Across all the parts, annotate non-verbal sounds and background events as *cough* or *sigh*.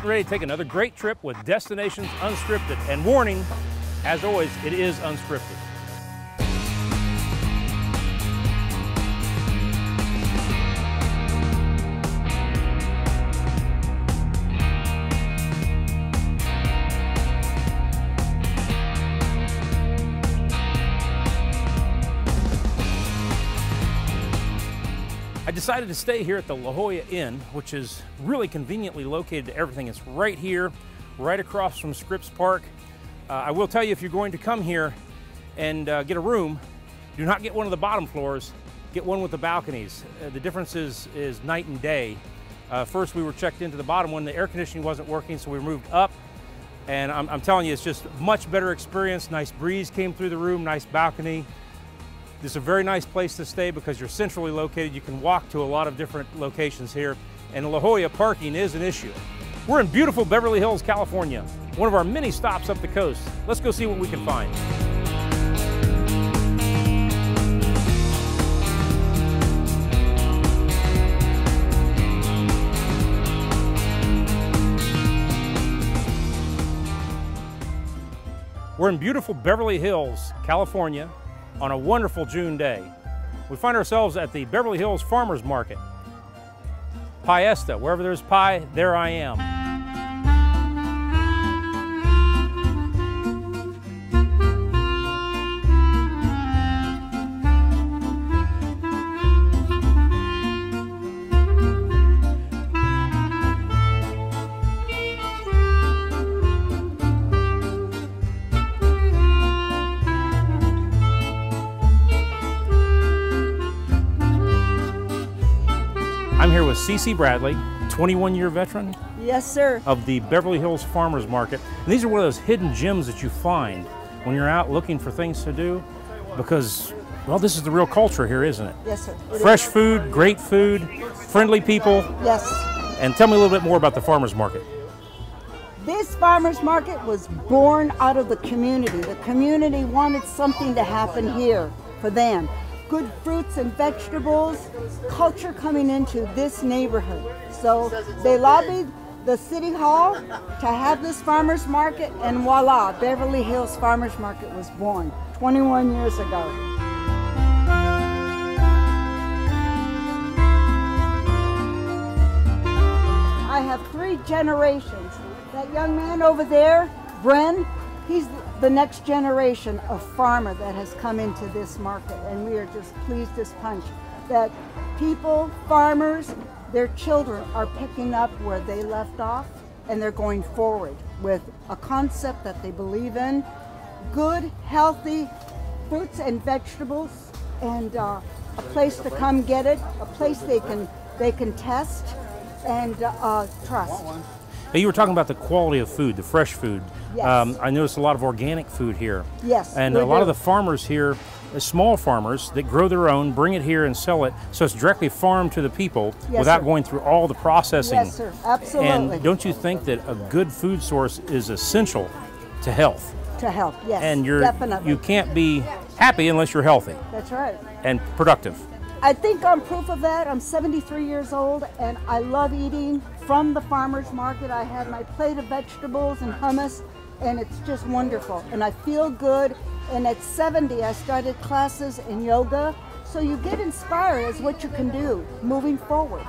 getting ready to take another great trip with Destinations Unscripted. And warning, as always, it is unscripted. Decided to stay here at the La Jolla Inn, which is really conveniently located to everything. It's right here, right across from Scripps Park. Uh, I will tell you if you're going to come here and uh, get a room, do not get one of the bottom floors, get one with the balconies. Uh, the difference is, is night and day. Uh, first we were checked into the bottom one, the air conditioning wasn't working, so we moved up. And I'm, I'm telling you, it's just much better experience. Nice breeze came through the room, nice balcony. This is a very nice place to stay because you're centrally located. You can walk to a lot of different locations here. And La Jolla parking is an issue. We're in beautiful Beverly Hills, California, one of our many stops up the coast. Let's go see what we can find. We're in beautiful Beverly Hills, California, on a wonderful June day. We find ourselves at the Beverly Hills Farmers Market. Piesta, wherever there's pie, there I am. With Cece Bradley, 21 year veteran. Yes, sir. Of the Beverly Hills Farmers Market. And these are one of those hidden gems that you find when you're out looking for things to do because, well, this is the real culture here, isn't it? Yes, sir. It Fresh is. food, great food, friendly people. Yes. And tell me a little bit more about the farmers market. This farmers market was born out of the community. The community wanted something to happen here for them good fruits and vegetables, culture coming into this neighborhood. So they lobbied the city hall to have this farmers market and voila, Beverly Hills Farmers Market was born 21 years ago. I have three generations. That young man over there, Bren, he's the next generation of farmer that has come into this market and we are just pleased as punch that people, farmers, their children are picking up where they left off and they're going forward with a concept that they believe in, good, healthy fruits and vegetables and uh, a place to come get it, a place they can, they can test and uh, trust. You were talking about the quality of food, the fresh food. Yes. Um, I noticed a lot of organic food here. Yes. And a lot of the farmers here, small farmers that grow their own, bring it here and sell it, so it's directly farmed to the people yes, without sir. going through all the processing. Yes, sir. Absolutely. And don't you think that a good food source is essential to health? To health, yes. And you're definitely. you can't be happy unless you're healthy. That's right. And productive. I think I'm proof of that. I'm 73 years old and I love eating from the farmer's market. I had my plate of vegetables and hummus and it's just wonderful. And I feel good. And at 70, I started classes in yoga. So you get inspired as what you can do moving forward.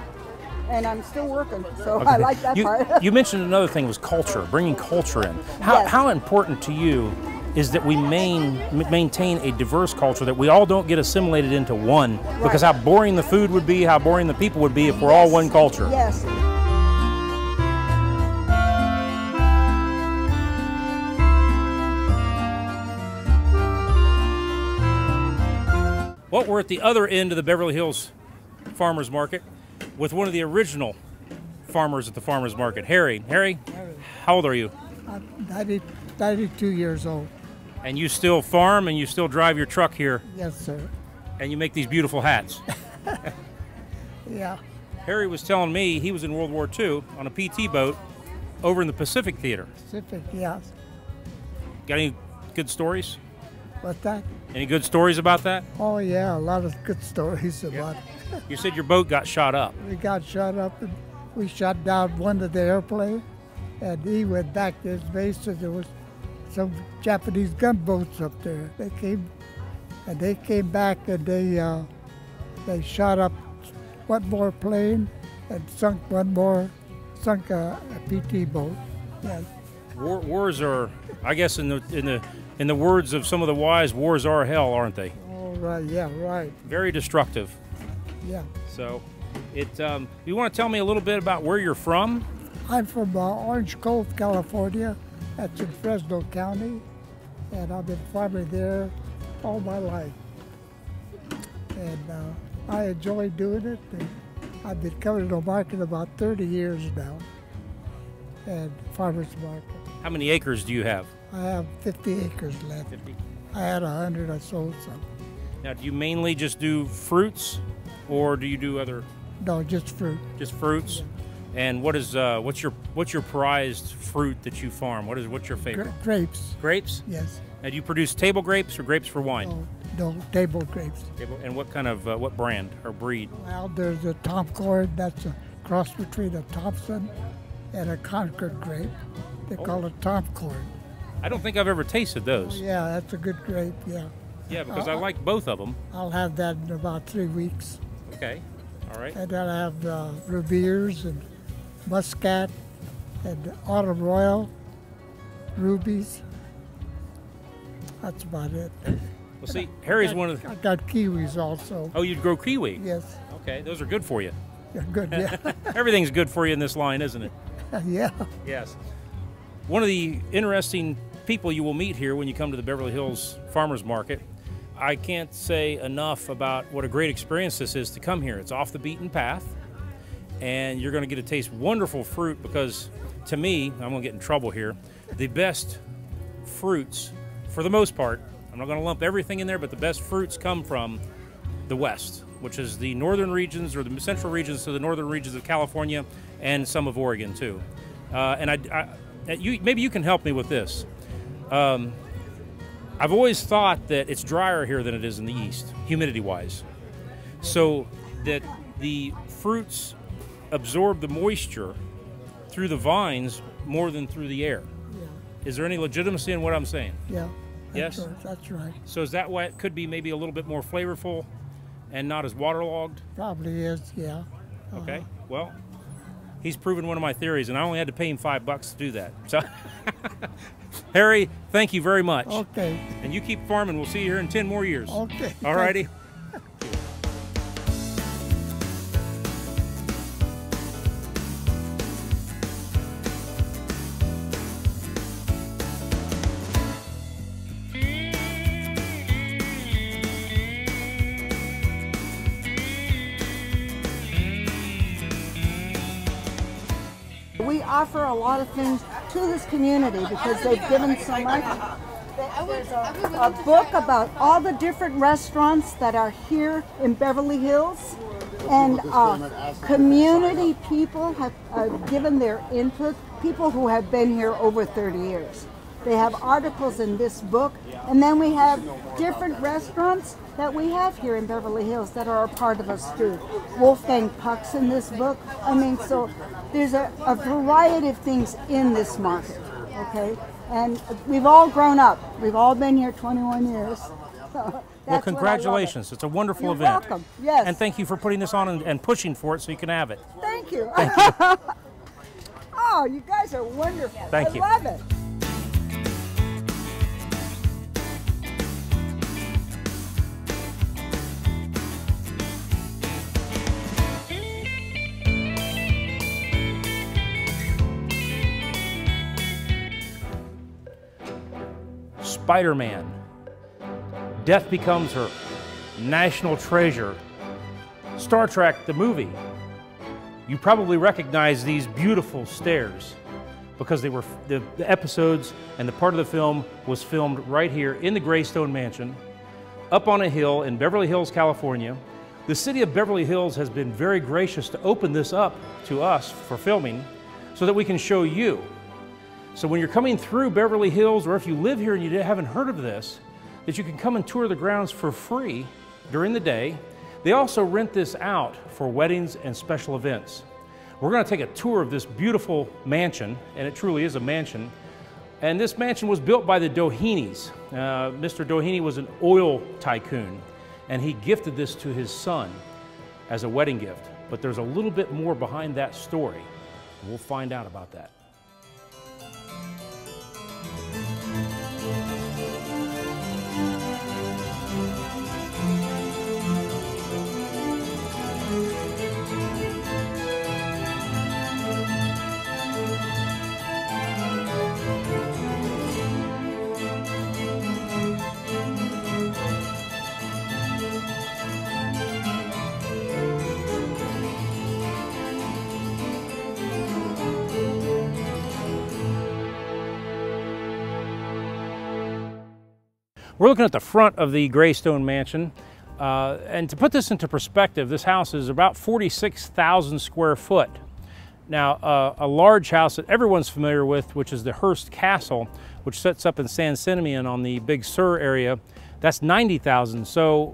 And I'm still working, so *laughs* okay. I like that you, part. you mentioned another thing was culture, bringing culture in. How, yes. how important to you is that we main, maintain a diverse culture, that we all don't get assimilated into one, right. because how boring the food would be, how boring the people would be if we're yes. all one culture. Yes. Well, we're at the other end of the Beverly Hills Farmers Market with one of the original farmers at the farmers market, Harry. Harry, how old are you? I'm 90, 92 years old. And you still farm and you still drive your truck here? Yes, sir. And you make these beautiful hats? *laughs* yeah. Harry was telling me he was in World War II on a PT boat over in the Pacific Theater. Pacific, yes. Got any good stories? What's that? Any good stories about that? Oh, yeah, a lot of good stories about it. *laughs* You said your boat got shot up. We got shot up and we shot down one of the airplanes. and he went back to his base, and there was some Japanese gunboats up there. They came, and they came back, and they uh, they shot up one more plane and sunk one more, sunk a, a PT boat. Yes. War, wars are, I guess, in the in the in the words of some of the wise, wars are hell, aren't they? All right. Yeah. Right. Very destructive. Yeah. So, it. Um, you want to tell me a little bit about where you're from? I'm from uh, Orange Cove, California. That's in Fresno County, and I've been farming there all my life. And uh, I enjoy doing it. And I've been coming to the market about 30 years now, and farmers market. How many acres do you have? I have 50 acres left. 50. I had 100. I sold some. Now, do you mainly just do fruits, or do you do other No, just fruit. just fruits? And what is uh, what's your what's your prized fruit that you farm? What is what's your favorite? Gra- grapes. Grapes. Yes. Now, do you produce table grapes or grapes for wine? No, no table grapes. Table, and what kind of uh, what brand or breed? Well, there's a Tomcord. That's a cross between a Thompson and a Concord grape. They call it Tomcord. I don't think I've ever tasted those. Oh, Yeah, that's a good grape. Yeah, Yeah, because I Uh, like both of them. I'll have that in about three weeks. Okay. All right. And then I have uh, Reveres and Muscat and Autumn Royal, Rubies. That's about it. Well, see, Harry's one of the. I got kiwis also. Oh, you'd grow kiwi. Yes, Okay, those are good for you. yeah, good. Yeah, *laughs* *laughs* Everything's good for you in this line, isn't it? *laughs* yeah. Yes. One of the interesting people you will meet here when you come to the Beverly Hills Farmers Market. I can't say enough about what a great experience this is to come here. It's off the beaten path, and you're going to get to taste wonderful fruit because, to me, I'm going to get in trouble here. The best fruits, for the most part, I'm not going to lump everything in there, but the best fruits come from the West, which is the northern regions or the central regions to the northern regions of California and some of Oregon too. Uh, and I, I, you, maybe you can help me with this. Um, I've always thought that it's drier here than it is in the east, humidity-wise, so that the fruits absorb the moisture through the vines more than through the air. Yeah, Is there any legitimacy in what I'm saying? yeah. That's Yes? right, that's right. So is that why it could be maybe a little bit more flavorful and not as waterlogged? Probably is. Yeah. Okay. Uh-huh. Well, he's proven one of my theories, and I only had to pay him five bucks to do that. So, *laughs* Harry, thank you very much. Okay. And you keep farming. We'll see you here in 10 more years. Okay. All righty. *laughs* offer a lot of things to this community because they've given so much. A, a book about all the different restaurants that are here in Beverly Hills. And uh, community people have uh, given their input, people who have been here over 30 years. They have articles in this book, and then we have different restaurants that we have here in Beverly Hills that are a part of us too. Wolfgang Puck's in this book. I mean, so there's a, a variety of things in this market, okay? And we've all grown up. We've all been here 21 years. *laughs* So Well, I love it. congratulations. It's a wonderful You're event. welcome. Yes. And thank you for putting this on and, and pushing for it so you can have it. Thank you. *laughs* oh, you guys are wonderful. Thank I you. love it. Spider Man. Death Becomes Her. National Treasure. Star Trek, the movie. You probably recognize these beautiful stairs because they were the, the episodes and the part of the film was filmed right here in the Greystone Mansion, up on a hill in Beverly Hills, California. The city of Beverly Hills has been very gracious to open this up to us for filming so that we can show you so when you're coming through Beverly Hills, or if you live here and you haven't heard of this, that you can come and tour the grounds for free during the day. They also rent this out for weddings and special events. We're going to take a tour of this beautiful mansion, and it truly is a mansion. And this mansion was built by the Doheny's. Uh, Mr. Doheny was an oil tycoon, and he gifted this to his son as a wedding gift. But there's a little bit more behind that story. We'll find out about that. We're looking at the front of the Greystone Mansion. Uh, and to put this into perspective, this house is about 46,000 square foot. Now, uh, a large house that everyone's familiar with, which is the Hearst Castle, which sits up in San Simeon on the Big Sur area, that's 90,000. So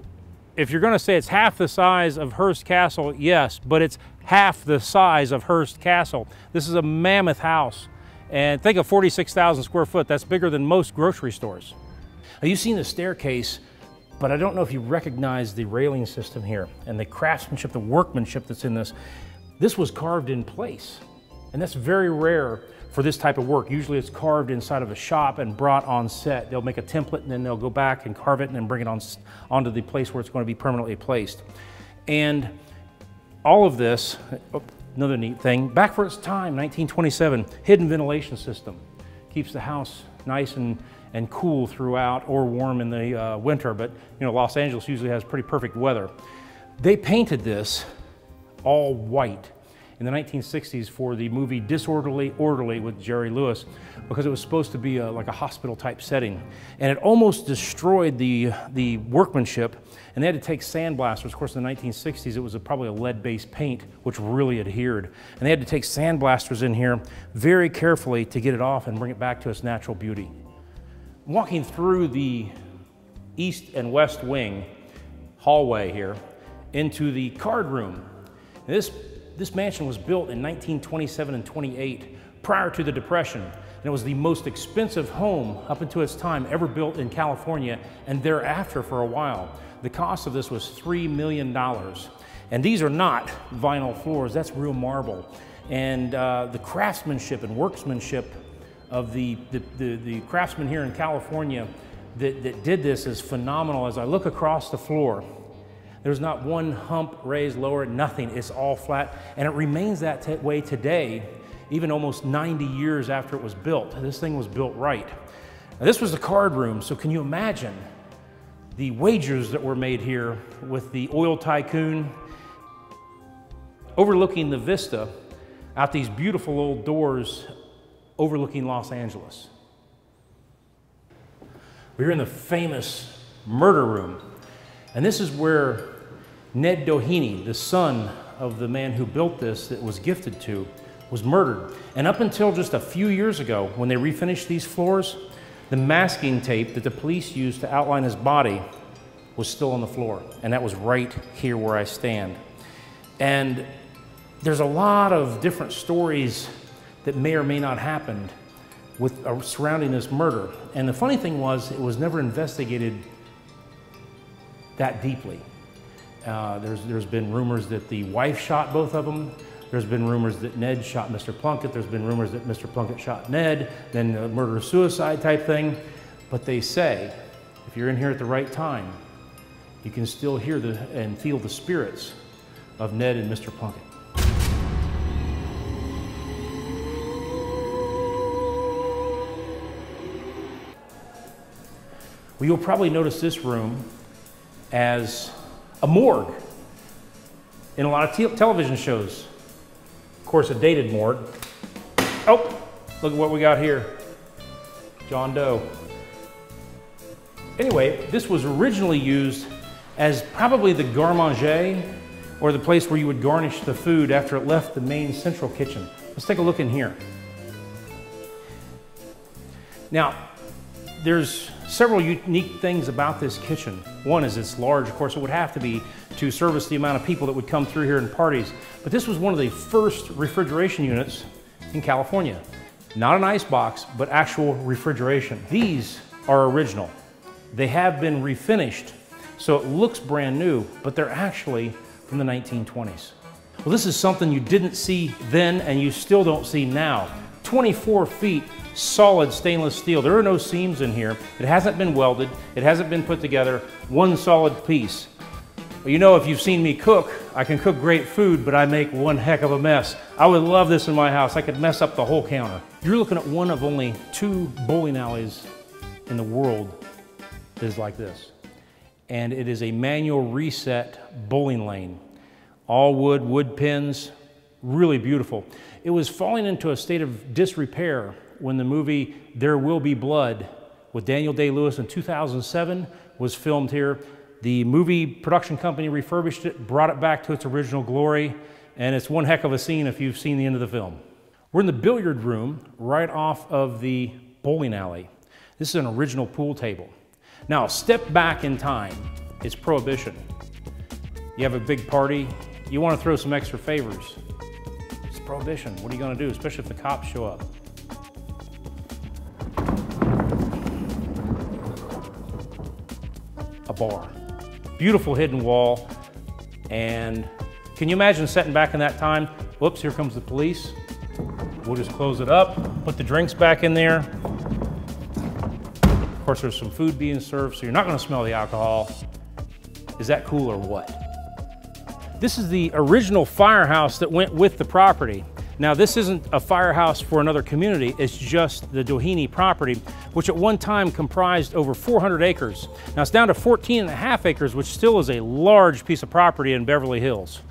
if you're gonna say it's half the size of Hearst Castle, yes, but it's half the size of Hearst Castle. This is a mammoth house. And think of 46,000 square foot, that's bigger than most grocery stores. Now you've seen the staircase, but I don't know if you recognize the railing system here and the craftsmanship, the workmanship that's in this. This was carved in place, and that's very rare for this type of work. Usually it's carved inside of a shop and brought on set. They'll make a template and then they'll go back and carve it and then bring it on onto the place where it's going to be permanently placed. And all of this, oh, another neat thing, back for its time, 1927, hidden ventilation system. Keeps the house nice and and cool throughout or warm in the uh, winter, but you know, Los Angeles usually has pretty perfect weather. They painted this all white in the 1960s for the movie Disorderly Orderly with Jerry Lewis because it was supposed to be a, like a hospital type setting. And it almost destroyed the, the workmanship and they had to take sandblasters. Of course, in the 1960s, it was a, probably a lead-based paint, which really adhered. And they had to take sandblasters in here very carefully to get it off and bring it back to its natural beauty walking through the east and west wing hallway here into the card room. This, this mansion was built in 1927 and 28 prior to the Depression. And it was the most expensive home up until its time ever built in California and thereafter for a while. The cost of this was $3 million. And these are not vinyl floors, that's real marble. And uh, the craftsmanship and workmanship of the, the, the, the craftsman here in California that, that did this is phenomenal. As I look across the floor, there's not one hump raised lower, nothing. It's all flat. And it remains that way today, even almost 90 years after it was built. This thing was built right. Now, this was the card room, so can you imagine the wagers that were made here with the oil tycoon overlooking the vista out these beautiful old doors overlooking Los Angeles. We're in the famous murder room, and this is where Ned Doheny, the son of the man who built this that was gifted to, was murdered. And up until just a few years ago, when they refinished these floors, the masking tape that the police used to outline his body was still on the floor. And that was right here where I stand. And there's a lot of different stories that may or may not happened with uh, surrounding this murder. And the funny thing was, it was never investigated that deeply. Uh, there's, there's been rumors that the wife shot both of them. There's been rumors that Ned shot Mr. Plunkett. There's been rumors that Mr. Plunkett shot Ned, then a murder suicide type thing. But they say, if you're in here at the right time, you can still hear the, and feel the spirits of Ned and Mr. Plunkett. Well, you'll probably notice this room as a morgue in a lot of te television shows. Of course, a dated morgue. Oh, look at what we got here. John Doe. Anyway, this was originally used as probably the garde-manger or the place where you would garnish the food after it left the main central kitchen. Let's take a look in here. Now, there's several unique things about this kitchen. One is it's large, of course it would have to be to service the amount of people that would come through here in parties. But this was one of the first refrigeration units in California. Not an ice box, but actual refrigeration. These are original. They have been refinished, so it looks brand new, but they're actually from the 1920s. Well, this is something you didn't see then and you still don't see now. 24 feet solid stainless steel. There are no seams in here. It hasn't been welded. It hasn't been put together. One solid piece. Well, you know, if you've seen me cook, I can cook great food, but I make one heck of a mess. I would love this in my house. I could mess up the whole counter. You're looking at one of only two bowling alleys in the world that is like this. And it is a manual reset bowling lane. All wood, wood pins, really beautiful. It was falling into a state of disrepair when the movie There Will Be Blood with Daniel Day Lewis in 2007 was filmed here. The movie production company refurbished it, brought it back to its original glory, and it's one heck of a scene if you've seen the end of the film. We're in the billiard room right off of the bowling alley. This is an original pool table. Now, step back in time, it's prohibition. You have a big party, you want to throw some extra favors. It's prohibition. What are you going to do, especially if the cops show up? Bar. Beautiful hidden wall. And can you imagine sitting back in that time? Whoops, here comes the police. We'll just close it up, put the drinks back in there. Of course, there's some food being served, so you're not gonna smell the alcohol. Is that cool or what? This is the original firehouse that went with the property. Now, this isn't a firehouse for another community, it's just the Doheny property, which at one time comprised over 400 acres. Now, it's down to 14 and a half acres, which still is a large piece of property in Beverly Hills.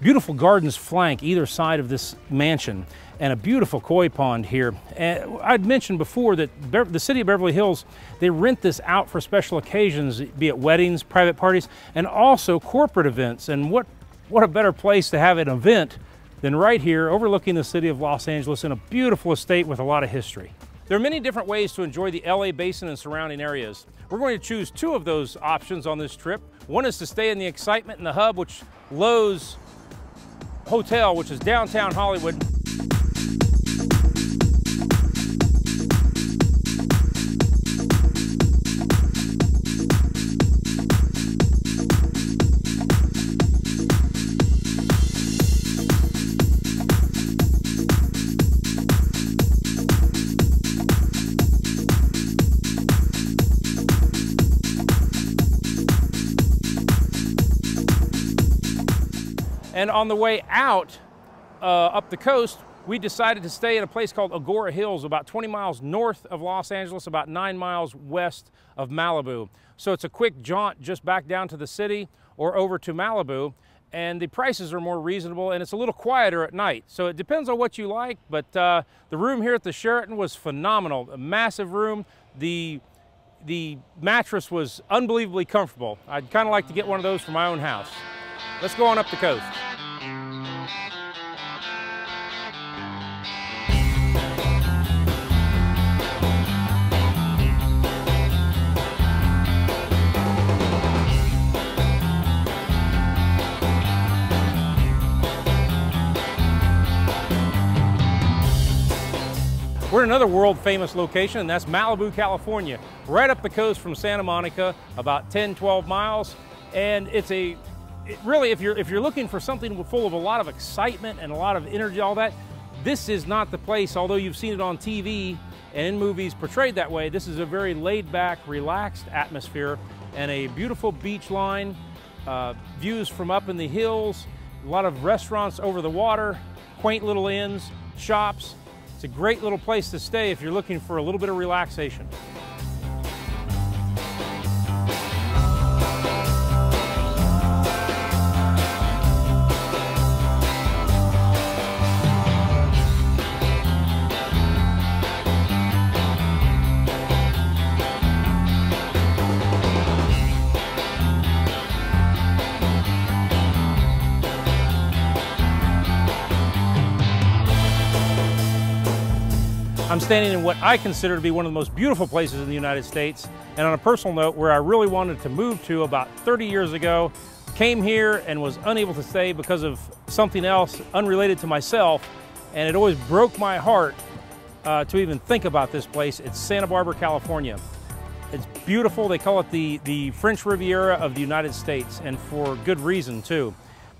Beautiful gardens flank either side of this mansion and a beautiful koi pond here. And I'd mentioned before that the city of Beverly Hills, they rent this out for special occasions, be it weddings, private parties, and also corporate events. And what, what a better place to have an event than right here overlooking the city of Los Angeles in a beautiful estate with a lot of history. There are many different ways to enjoy the LA Basin and surrounding areas. We're going to choose two of those options on this trip. One is to stay in the excitement in the hub, which Loews Hotel, which is downtown Hollywood. And on the way out uh, up the coast, we decided to stay at a place called Agoura Hills, about 20 miles north of Los Angeles, about nine miles west of Malibu. So it's a quick jaunt just back down to the city or over to Malibu. And the prices are more reasonable and it's a little quieter at night. So it depends on what you like, but uh, the room here at the Sheraton was phenomenal. A massive room. The, the mattress was unbelievably comfortable. I'd kind of like to get one of those for my own house. Let's go on up the coast. We're in another world famous location, and that's Malibu, California, right up the coast from Santa Monica, about 10, 12 miles. And it's a, it really, if you're, if you're looking for something full of a lot of excitement and a lot of energy, all that, this is not the place, although you've seen it on TV and in movies portrayed that way. This is a very laid back, relaxed atmosphere and a beautiful beach line, uh, views from up in the hills, a lot of restaurants over the water, quaint little inns, shops, it's a great little place to stay if you're looking for a little bit of relaxation. Standing in what I consider to be one of the most beautiful places in the United States. And on a personal note, where I really wanted to move to about 30 years ago, came here and was unable to stay because of something else unrelated to myself, and it always broke my heart uh, to even think about this place. It's Santa Barbara, California. It's beautiful. They call it the, the French Riviera of the United States, and for good reason, too.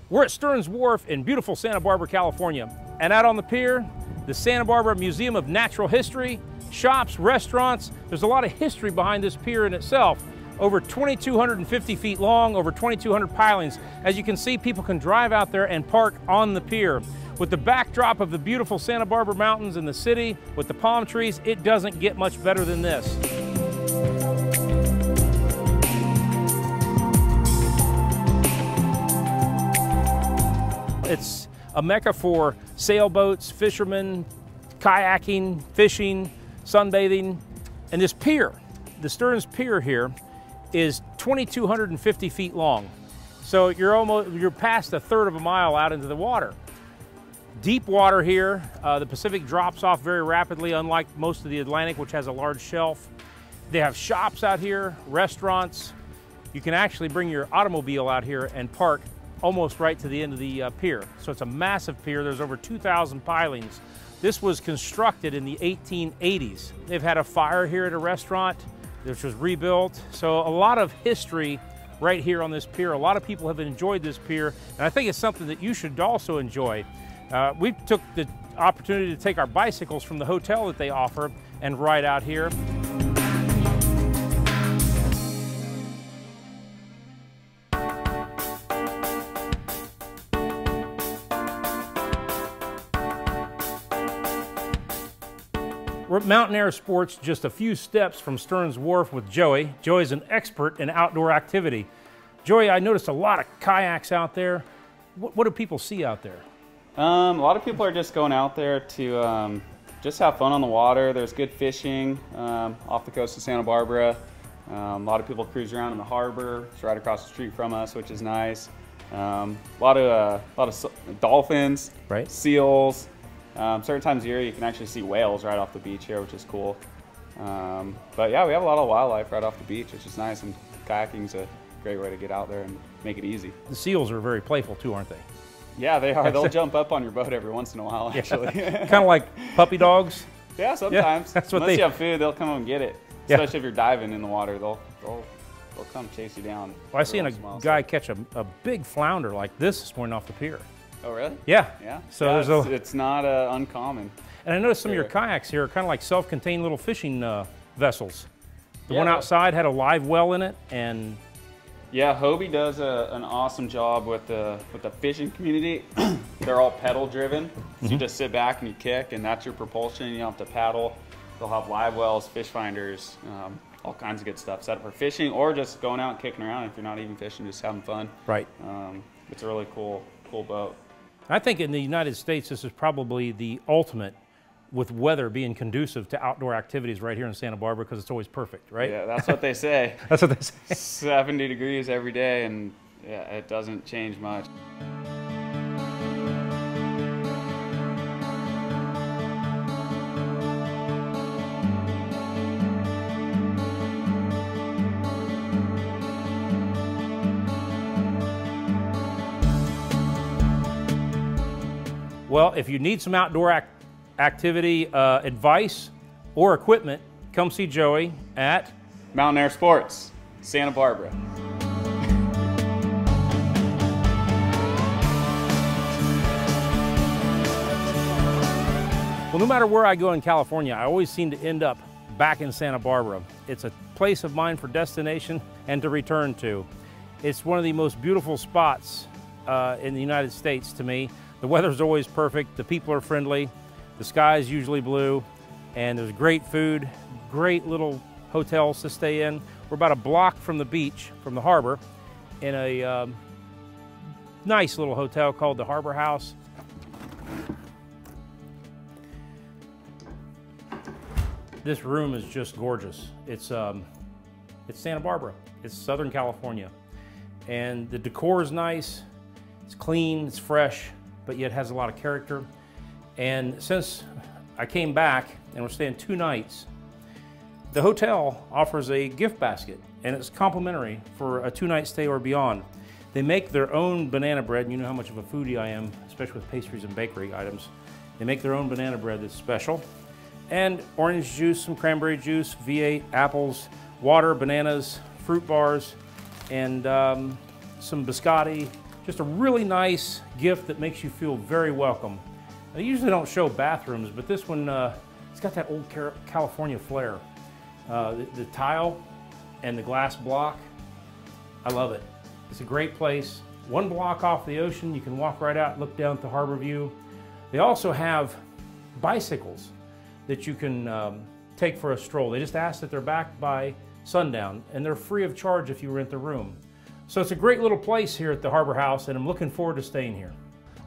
We're at Stearns Wharf in beautiful Santa Barbara, California. And out on the pier, the Santa Barbara Museum of Natural History, shops, restaurants. There's a lot of history behind this pier in itself. Over 2,250 feet long, over 2,200 pilings. As you can see, people can drive out there and park on the pier. With the backdrop of the beautiful Santa Barbara Mountains in the city, with the palm trees, it doesn't get much better than this. It's a mecca for sailboats, fishermen, kayaking, fishing, sunbathing. And this pier, the Stearns Pier here, is 2,250 feet long. So you're almost, you're past a third of a mile out into the water. Deep water here. Uh, the Pacific drops off very rapidly, unlike most of the Atlantic, which has a large shelf. They have shops out here, restaurants. You can actually bring your automobile out here and park almost right to the end of the uh, pier. So it's a massive pier. There's over 2,000 pilings. This was constructed in the 1880s. They've had a fire here at a restaurant, which was rebuilt. So a lot of history right here on this pier. A lot of people have enjoyed this pier, and I think it's something that you should also enjoy. Uh, we took the opportunity to take our bicycles from the hotel that they offer and ride out here. Mountain Air Sports, just a few steps from Stearns Wharf with Joey. Joey's an expert in outdoor activity. Joey, I noticed a lot of kayaks out there. What, what do people see out there? Um, a lot of people are just going out there to um, just have fun on the water. There's good fishing um, off the coast of Santa Barbara. Um, a lot of people cruise around in the harbor. It's right across the street from us, which is nice. Um, a lot of uh, a lot of dolphins, Right. seals. Um, certain times of year, you can actually see whales right off the beach here, which is cool. Um, but yeah, we have a lot of wildlife right off the beach, which is nice. And kayaking's a great way to get out there and make it easy. The seals are very playful too, aren't they? Yeah, they are. *laughs* They'll jump up on your boat every once in a while, actually. *laughs* *laughs* kind of like puppy dogs. Yeah, sometimes. that's what Unless they- you have food, they'll come and get it. Yeah. Especially if you're diving in the water, they'll they'll they'll come chase you down. Well, I seen a so- guy catch a, a big flounder like this this morning off the pier. Oh, really? Yeah. Yeah. So Yeah, there's it's, a, it's not uh, uncommon. and I noticed some of your kayaks here are kind of like self-contained little fishing uh, vessels. The Yeah, one outside had a live well in it, and Yeah, Hobie does a, an awesome job with the with the fishing community. *clears throat* They're all pedal driven, so Mm-hmm. you just sit back and you kick, and that's your propulsion. You don't have to paddle. They'll have live wells, fish finders, um, all kinds of good stuff set up for fishing or just going out and kicking around if you're not even fishing, just having fun. right. Um, it's a really cool cool boat. I think in the United States, this is probably the ultimate with weather being conducive to outdoor activities right here in Santa Barbara because it's always perfect, right? Yeah, that's what they say. *laughs* That's what they say. *laughs* 70 degrees every day, and yeah, it doesn't change much. Well, if you need some outdoor ac- activity uh, advice or equipment, come see Joey at Mountain Air Sports, Santa Barbara. Well, no matter where I go in California, I always seem to end up back in Santa Barbara. It's a place of mine for destination and to return to. It's one of the most beautiful spots uh, in the United States to me. The weather's always perfect, the people are friendly, the sky is usually blue, and there's great food, great little hotels to stay in. We're about a block from the beach, from the harbor, in a um, nice little hotel called the Harbor House. This room is just gorgeous. It's um, it's Santa Barbara. It's Southern California, and the decor is nice. It's clean. It's fresh, but yet has a lot of character. And since I came back and we're staying two nights, the hotel offers a gift basket, and it's complimentary for a two-night stay or beyond. They make their own banana bread, and you know how much of a foodie I am, especially with pastries and bakery items. They make their own banana bread that's special. And orange juice, some cranberry juice, V8, apples, water, bananas, fruit bars, and um, some biscotti. Just a really nice gift that makes you feel very welcome. They usually don't show bathrooms, but this one, uh, it's got that old California flair. Uh, the, the tile and the glass block, I love it. It's a great place. One block off the ocean, you can walk right out, look down at the harbor view. They also have bicycles that you can um, take for a stroll. They just ask that they're back by sundown, and they're free of charge if you rent the room. So it's a great little place here at the Harbor House, and I'm looking forward to staying here.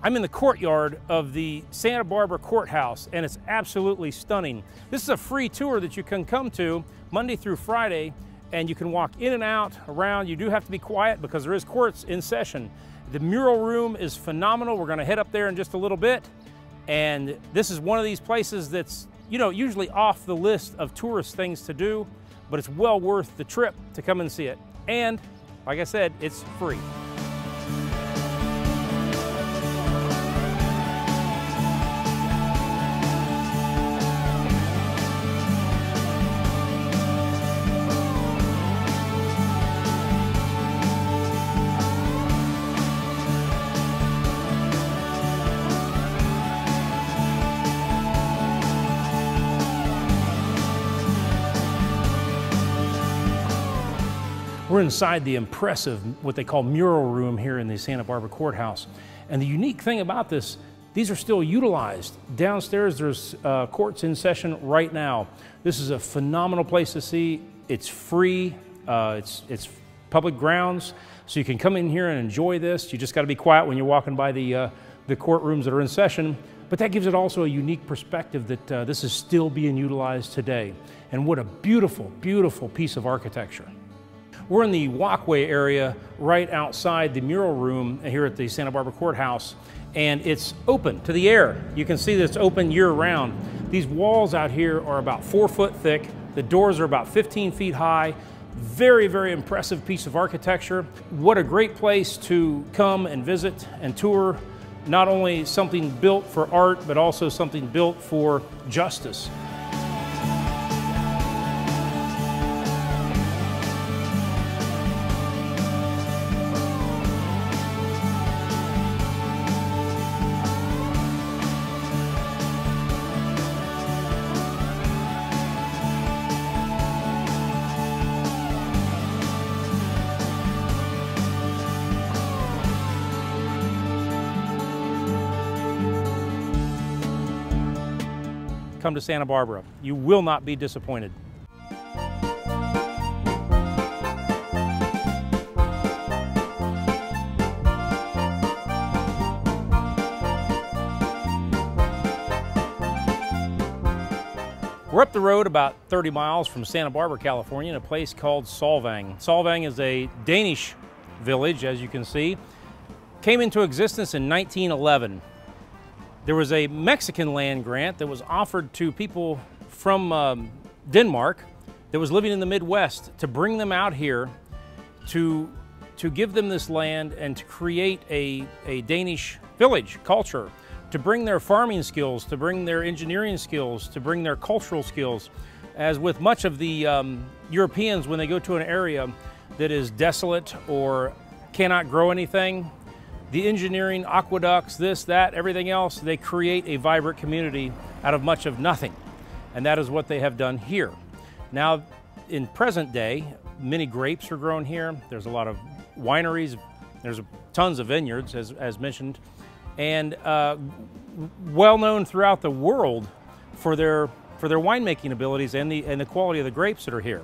I'm in the courtyard of the Santa Barbara Courthouse, and it's absolutely stunning. This is a free tour that you can come to Monday through Friday, and you can walk in and out around. You do have to be quiet because there is courts in session. The mural room is phenomenal. We're gonna head up there in just a little bit. And this is one of these places that's, you know, usually off the list of tourist things to do, but it's well worth the trip to come and see it. And like I said, it's free. We're inside the impressive, what they call mural room here in the Santa Barbara Courthouse. And the unique thing about this, these are still utilized. Downstairs, there's uh, courts in session right now. This is a phenomenal place to see. It's free, uh, it's, it's public grounds, so you can come in here and enjoy this. You just got to be quiet when you're walking by the, uh, the courtrooms that are in session. But that gives it also a unique perspective that uh, this is still being utilized today. And what a beautiful, beautiful piece of architecture. We're in the walkway area right outside the mural room here at the Santa Barbara Courthouse, and it's open to the air. You can see that it's open year round. These walls out here are about four foot thick. The doors are about 15 feet high. Very, very impressive piece of architecture. What a great place to come and visit and tour not only something built for art, but also something built for justice. Come to Santa Barbara. You will not be disappointed. We're up the road about 30 miles from Santa Barbara, California, in a place called Solvang. Solvang is a Danish village, as you can see. Came into existence in 1911. There was a Mexican land grant that was offered to people from um, Denmark that was living in the Midwest to bring them out here to, to give them this land and to create a, a Danish village culture, to bring their farming skills, to bring their engineering skills, to bring their cultural skills. As with much of the um, Europeans, when they go to an area that is desolate or cannot grow anything, the engineering, aqueducts, this, that, everything else, they create a vibrant community out of much of nothing. And that is what they have done here. Now, in present day, many grapes are grown here. There's a lot of wineries. There's tons of vineyards, as, as mentioned, and uh, well known throughout the world for their for their winemaking abilities and the and the quality of the grapes that are here.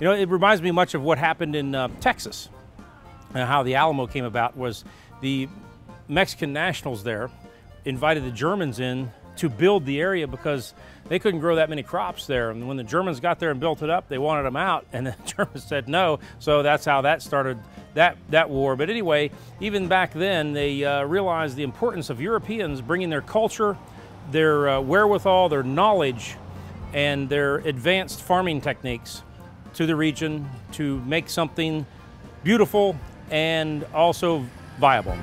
You know, it reminds me much of what happened in uh, Texas, and how the Alamo came about was the Mexican nationals there invited the Germans in to build the area because they couldn't grow that many crops there. And when the Germans got there and built it up, they wanted them out, and the *laughs* Germans said no. So that's how that started that that war. But anyway, even back then, they uh, realized the importance of Europeans bringing their culture, their uh, wherewithal, their knowledge, and their advanced farming techniques to the region to make something beautiful and also viable.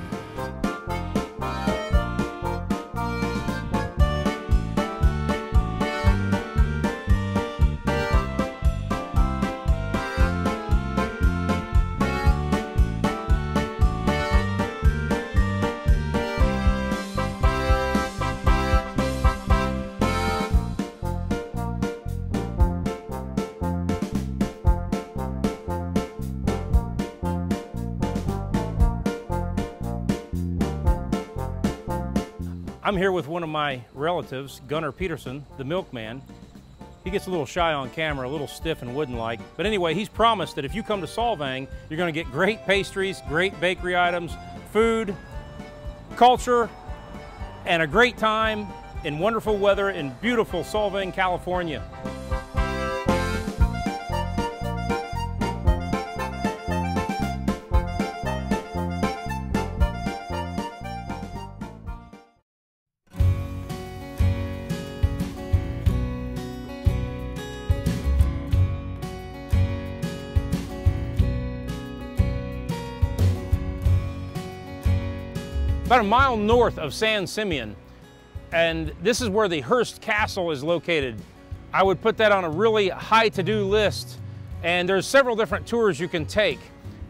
I'm here with one of my relatives, Gunnar Peterson, the milkman. He gets a little shy on camera, a little stiff and wooden-like. But anyway, he's promised that if you come to Solvang, you're gonna get great pastries, great bakery items, food, culture, and a great time in wonderful weather in beautiful Solvang, California. About a mile north of San Simeon. And this is where the Hearst Castle is located. I would put that on a really high to-do list. And there's several different tours you can take.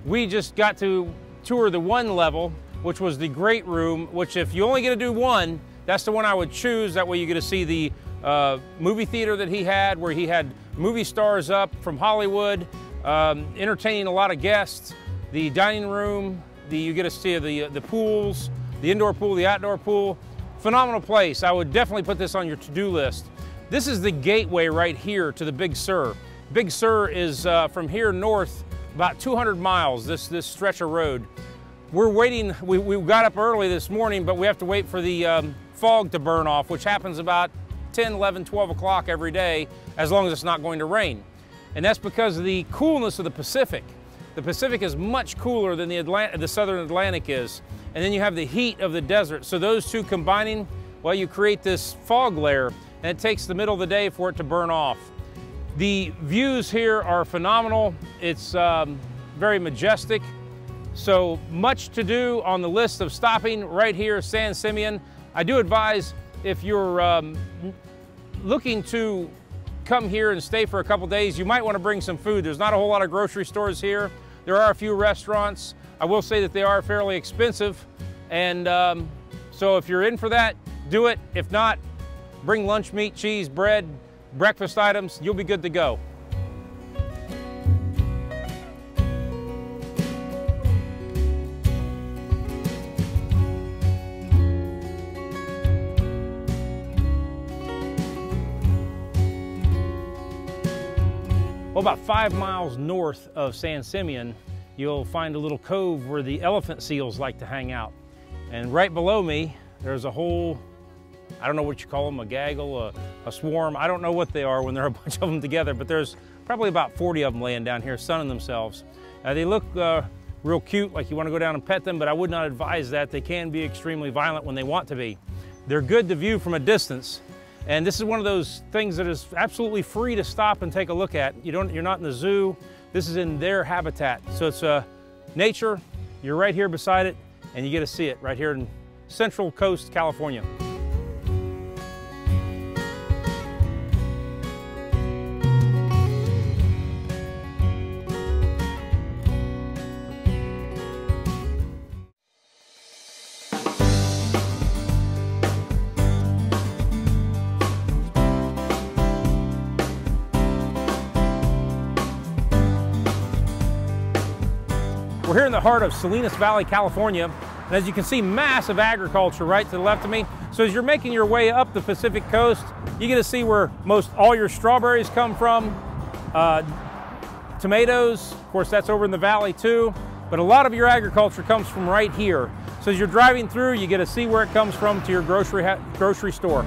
We just got to tour the one level, which was the great room, which if you only get to do one, that's the one I would choose. That way you get to see the uh, movie theater that he had, where he had movie stars up from Hollywood, um, entertaining a lot of guests. The dining room, the, you get to see the, the pools, the indoor pool, the outdoor pool. Phenomenal place. I would definitely put this on your to-do list. This is the gateway right here to the Big Sur. Big Sur is uh, from here north about 200 miles, this, this stretch of road. We're waiting, we, we got up early this morning, but we have to wait for the um, fog to burn off, which happens about 10, 11, 12 o'clock every day, as long as it's not going to rain. And that's because of the coolness of the Pacific. The Pacific is much cooler than the, Atlant the Southern Atlantic is and then you have the heat of the desert. So those two combining, well, you create this fog layer, and it takes the middle of the day for it to burn off. The views here are phenomenal. It's um, very majestic. So much to do on the list of stopping right here, San Simeon. I do advise if you're um, looking to come here and stay for a couple days, you might want to bring some food. There's not a whole lot of grocery stores here. There are a few restaurants. I will say that they are fairly expensive. And um, so if you're in for that, do it. If not, bring lunch meat, cheese, bread, breakfast items. You'll be good to go. About five miles north of San Simeon, you'll find a little cove where the elephant seals like to hang out. And right below me, there's a whole, I don't know what you call them, a gaggle, a, a swarm. I don't know what they are when there are a *laughs* bunch of them together, but there's probably about 40 of them laying down here sunning themselves. Uh, they look uh, real cute, like you want to go down and pet them, but I would not advise that. They can be extremely violent when they want to be. They're good to view from a distance, and this is one of those things that is absolutely free to stop and take a look at. You don't, you're not in the zoo. This is in their habitat. So it's uh, nature, you're right here beside it, and you get to see it right here in Central Coast, California. Heart of Salinas Valley, California. And as you can see, massive agriculture right to the left of me. So as you're making your way up the Pacific coast, you get to see where most all your strawberries come from. Uh, tomatoes, of course, that's over in the valley too. But a lot of your agriculture comes from right here. So as you're driving through, you get to see where it comes from to your grocery, grocery store.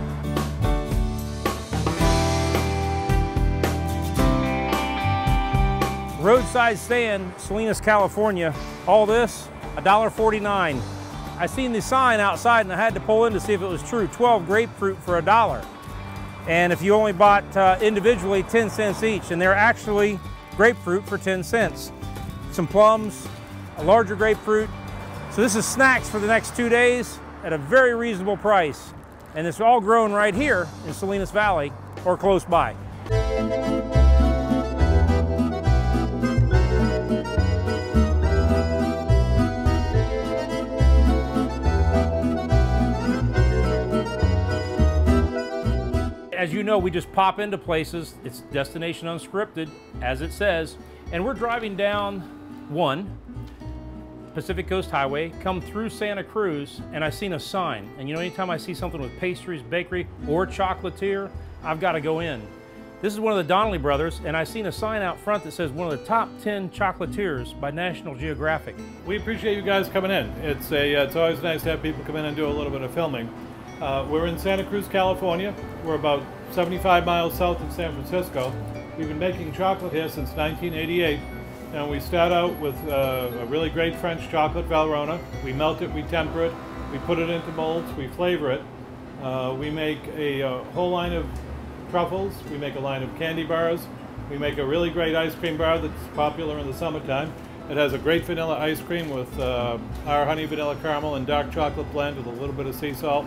Roadside stand, Salinas, California. All this, $1.49. I seen the sign outside and I had to pull in to see if it was true. 12 grapefruit for a dollar. And if you only bought uh, individually, 10 cents each. And they're actually grapefruit for 10 cents. Some plums, a larger grapefruit. So this is snacks for the next two days at a very reasonable price. And it's all grown right here in Salinas Valley or close by. As you know, we just pop into places. It's destination unscripted, as it says. And we're driving down one, Pacific Coast Highway, come through Santa Cruz, and I seen a sign. And you know, anytime I see something with pastries, bakery, or chocolatier, I've got to go in. This is one of the Donnelly brothers, and I seen a sign out front that says one of the top 10 chocolatiers by National Geographic. We appreciate you guys coming in. It's a uh, it's always nice to have people come in and do a little bit of filming. Uh, we're in Santa Cruz, California. We're about 75 miles south of San Francisco. We've been making chocolate here since 1988, and we start out with uh, a really great French chocolate, Valrhona. We melt it, we temper it, we put it into molds, we flavor it. Uh, we make a, uh, whole line of truffles. We make a line of candy bars. We make a really great ice cream bar that's popular in the summertime. It has a great vanilla ice cream with uh, our honey vanilla caramel and dark chocolate blend with a little bit of sea salt.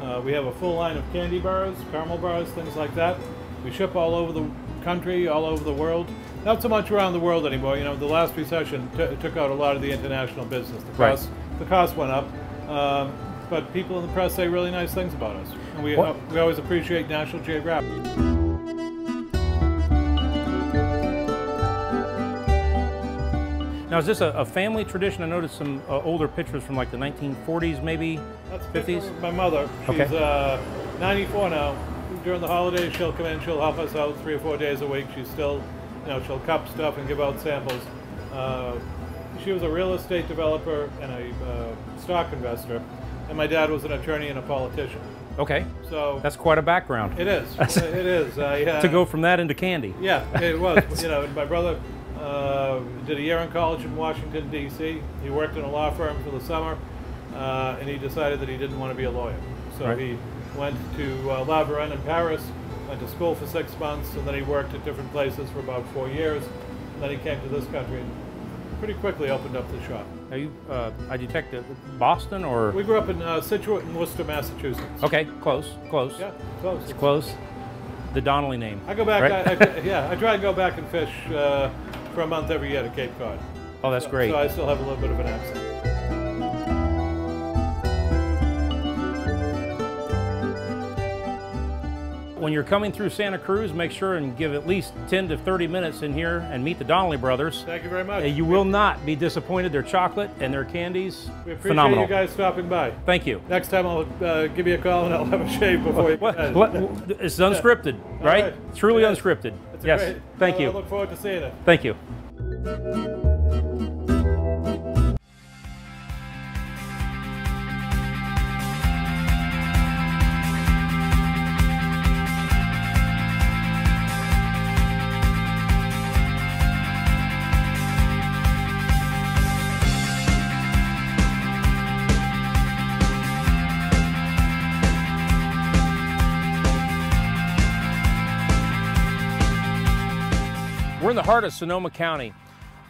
Uh, we have a full line of candy bars, caramel bars, things like that. We ship all over the country, all over the world. Not so much around the world anymore. You know, the last recession took out a lot of the international business. The Right. cost, the cost went up. Um, but people in the press say really nice things about us. And we, What- we always appreciate National Geographic. Now, is this a, a family tradition? I noticed some uh, older pictures from like the 1940s, maybe That's 50s. My mother, she's Okay. uh, 94 now. During the holidays, she'll come in, she'll help us out three or four days a week. She's still, you know, she'll cup stuff and give out samples. Uh, she was a real estate developer and a uh, stock investor, and my dad was an attorney and a politician. Okay, So that's quite a background. it is, *laughs* it is. I, uh, to go from that into candy. Yeah, it was. *laughs* you know, my brother uh, did a year in college in Washington D.C. He worked in a law firm for the summer, uh, and he decided that he didn't want to be a lawyer. So Right. he went to uh, La Varenne in Paris, went to school for six months, and then he worked at different places for about four years. And then he came to this country and pretty quickly opened up the shop. Are you, uh, I detect uh, Boston or? We grew up in uh, Scituate and Worcester, Massachusetts. Okay, close, close. Yeah, close. It's close. The Donnelly name. I go back. right? I, I, yeah, I try and go back and fish uh, for a month every year to Cape Cod. oh, that's great. So I still have a little bit of an accent. When you're coming through Santa Cruz, make sure and give at least 10 to 30 minutes in here and meet the Donnelly brothers. Thank you very much. Uh, You will not be disappointed. Their chocolate and their candies, We appreciate phenomenal. you guys stopping by. Thank you. Next time I'll uh, give you a call and I'll have a shave before you. Guys. what, it's unscripted, *laughs* right? right. Truly Yes. unscripted. It's a yes. great- Thank I you. look forward to seeing it. Thank you. We're in the heart of Sonoma County,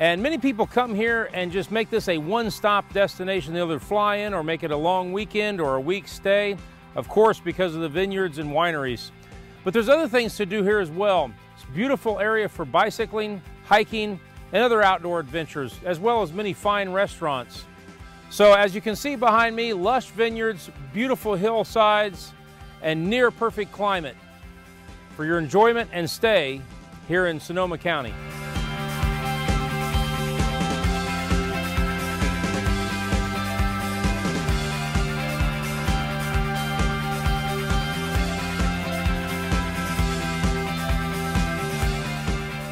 and many people come here and just make this a one-stop destination. They'll either fly in or make it a long weekend or a week stay, of course, because of the vineyards and wineries. But there's other things to do here as well. It's a beautiful area for bicycling, hiking, and other outdoor adventures, as well as many fine restaurants. So as you can see behind me, lush vineyards, beautiful hillsides, and near perfect climate for your enjoyment and stay here in Sonoma County.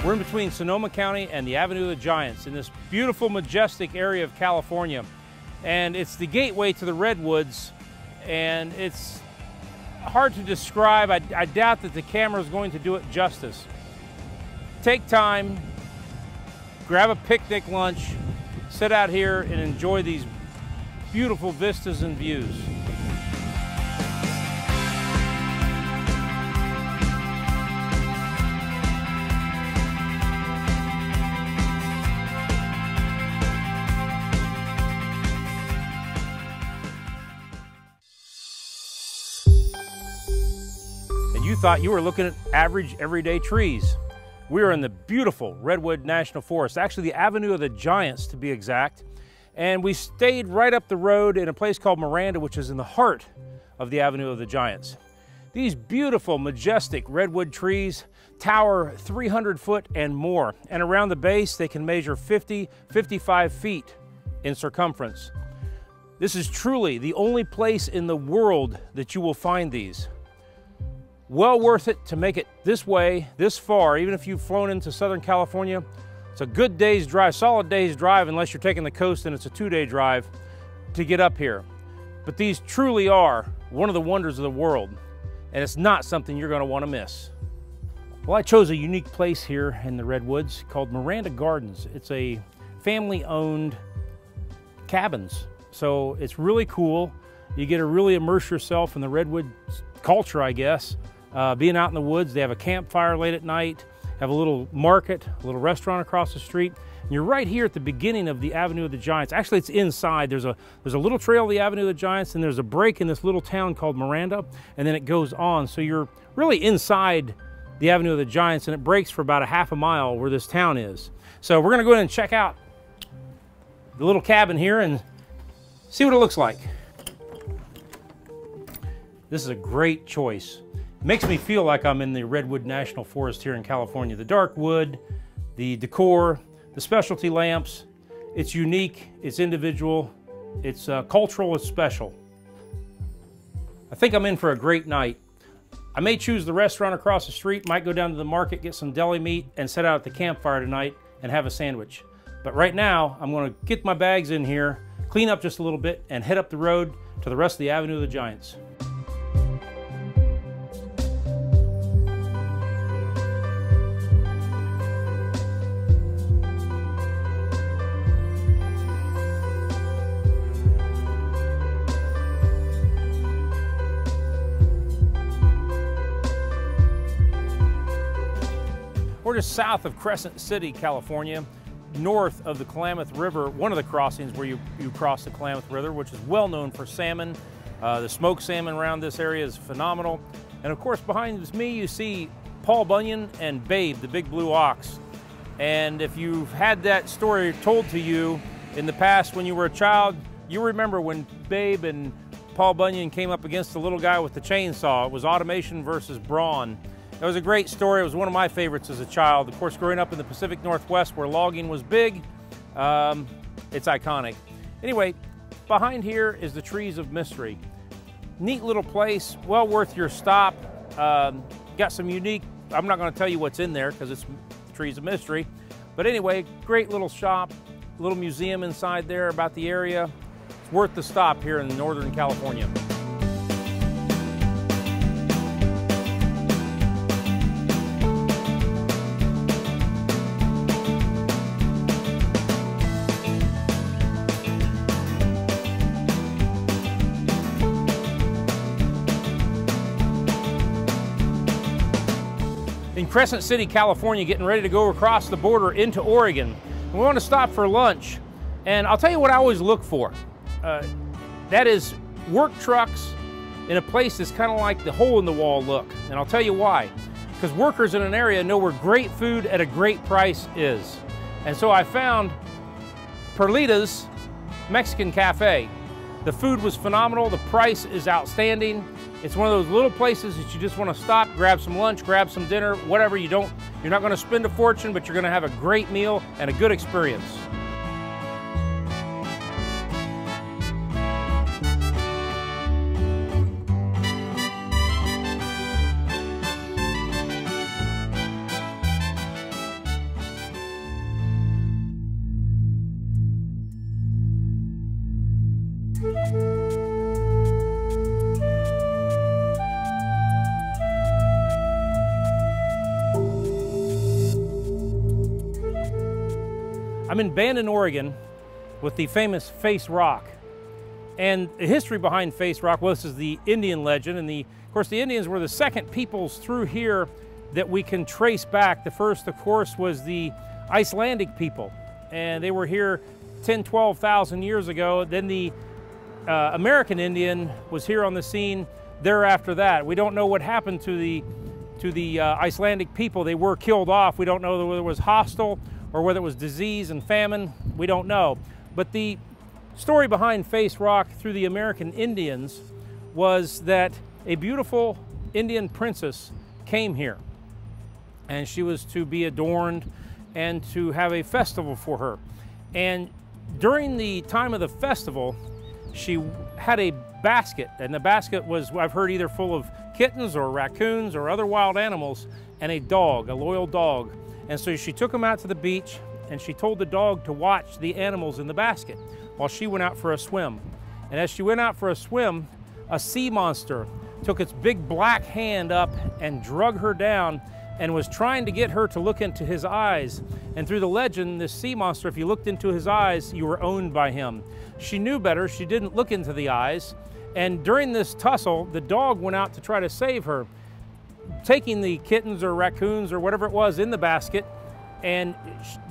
We're in between Sonoma County and the Avenue of the Giants in this beautiful, majestic area of California. And it's the gateway to the Redwoods, and it's hard to describe. I, I doubt that the camera is going to do it justice take time, grab a picnic lunch, sit out here and enjoy these beautiful vistas and views. And you thought you were looking at average everyday trees. We are in the beautiful Redwood National Forest, actually the Avenue of the Giants to be exact. And we stayed right up the road in a place called Miranda, which is in the heart of the Avenue of the Giants. These beautiful, majestic redwood trees tower 300 foot and more. And around the base, they can measure 50, 55 feet in circumference. This is truly the only place in the world that you will find these. Well worth it to make it this way, this far, even if you've flown into Southern California. It's a good day's drive, solid day's drive, unless you're taking the coast and it's a two day drive to get up here. But these truly are one of the wonders of the world, and it's not something you're going to want to miss. Well, I chose a unique place here in the Redwoods called Miranda Gardens. It's a family owned cabins so it's really cool. You get to really immerse yourself in the redwood culture, I guess. Uh, being out in the woods, they have a campfire late at night, have a little market, a little restaurant across the street. And you're right here at the beginning of the Avenue of the Giants. Actually, it's inside. There's a there's a little trail of the Avenue of the Giants, and there's a break in this little town called Miranda, and then it goes on. So you're really inside the Avenue of the Giants, and it breaks for about a half a mile where this town is. So we're gonna go ahead and check out the little cabin here and See what it looks like. This is a great choice. Makes me feel like I'm in the Redwood National Forest here in California. The dark wood, the decor, the specialty lamps, it's unique, it's individual, it's uh, cultural, it's special. I think I'm in for a great night. I may choose the restaurant across the street, might go down to the market, get some deli meat, and set out at the campfire tonight and have a sandwich. But right now, I'm gonna get my bags in here clean up just a little bit, and head up the road to the rest of the Avenue of the Giants. We're just south of Crescent City, California, north of the Klamath River, one of the crossings where you, you cross the Klamath River, which is well known for salmon. Uh, the smoked salmon around this area is phenomenal. And of course, behind me, you see Paul Bunyan and Babe, the big blue ox. And if you've had that story told to you in the past when you were a child, you remember when Babe and Paul Bunyan came up against the little guy with the chainsaw. It was automation versus brawn. It was a great story. It was one of my favorites as a child. Of course, growing up in the Pacific Northwest where logging was big, um, it's iconic. Anyway, behind here is the Trees of Mystery. Neat little place, well worth your stop. Um, got some unique, I'm not going to tell you what's in there because it's Trees of Mystery. But anyway, great little shop, little museum inside there about the area. It's worth the stop here in Northern California. Crescent City, California, getting ready to go across the border into Oregon. We want to stop for lunch. And I'll tell you what I always look for. Uh, that is work trucks in a place that's kind of like the hole in the wall look. And I'll tell you why. Because workers in an area know where great food at a great price is. And so I found Perlita's Mexican Cafe. The food was phenomenal, the price is outstanding, it's one of those little places that you just want to stop, grab some lunch, grab some dinner, whatever. You don't, you're not going to spend a fortune, but you're going to have a great meal and a good experience. I'm in Bandon, Oregon with the famous Face Rock. And the history behind Face Rock, well, this is the Indian legend. And the, of course, the Indians were the second peoples through here that we can trace back. The first, of course, was the Icelandic people. And they were here 10, 12,000 years ago. Then the uh, American Indian was here on the scene thereafter that. We don't know what happened to the to the uh, Icelandic people. They were killed off. We don't know whether it was hostile or whether it was disease and famine. We don't know. But the story behind Face Rock through the American Indians was that a beautiful Indian princess came here and she was to be adorned and to have a festival for her. And during the time of the festival, she had a basket, and the basket was, I've heard, either full of kittens or raccoons or other wild animals, and a dog, a loyal dog. And so she took him out to the beach and she told the dog to watch the animals in the basket while she went out for a swim. And as she went out for a swim, a sea monster took its big black hand up and drug her down and was trying to get her to look into his eyes. And through the legend, this sea monster, if you looked into his eyes, you were owned by him. She knew better, she didn't look into the eyes. And during this tussle, the dog went out to try to save her, taking the kittens or raccoons or whatever it was in the basket. And